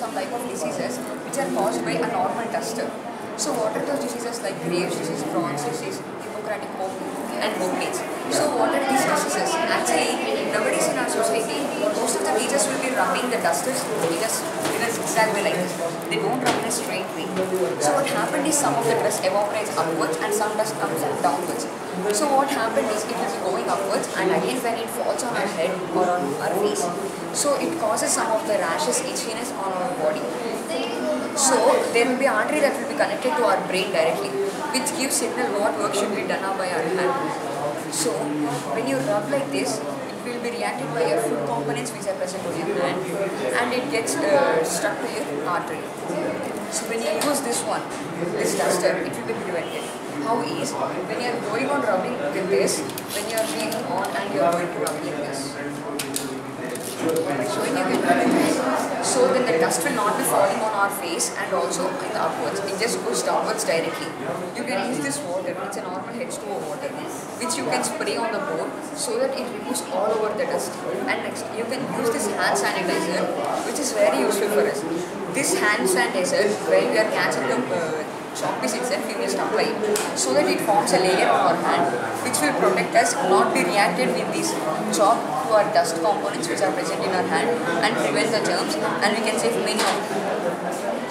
some type of diseases which are caused by a normal duster. So what are those diseases like Graves disease, Crohn's disease, Hippocratic and Bowman's? So what are these diseases? Actually, nowadays in our society, most of the teachers will be rubbing the dusters in a, zigzag way like this. They don't rub in a straight way. So what happened is some of the dust evaporates upwards and some dust comes downwards. So what happened is it be going upwards and again when it falls on head or on our face, so it causes some of the rashes, itchiness on our body. So there will be artery that will be connected to our brain directly, which gives signal what work should be done by our hand. So when you rub like this, it will be reacted by your food components which are present on your hand, and it gets uh, stuck to your artery. So when you use this one, this duster, it will be prevented. How is when you are going on rubbing with this, when you are being on so then the dust will not be falling on our face and also in the upwards. It just goes downwards directly. You can use this water, it's a normal H2O water, which you can spray on the board so that it removes all over the dust. And next, you can use this hand sanitizer, which is very useful for us. This hand sanitizer, when we are catching the uh, chalk piece itself, we must apply so that it forms a layer on our hand, which will protect us not be reacted with these chalk to our dust components which are present in our hand and prevent the germs and we can save many of them.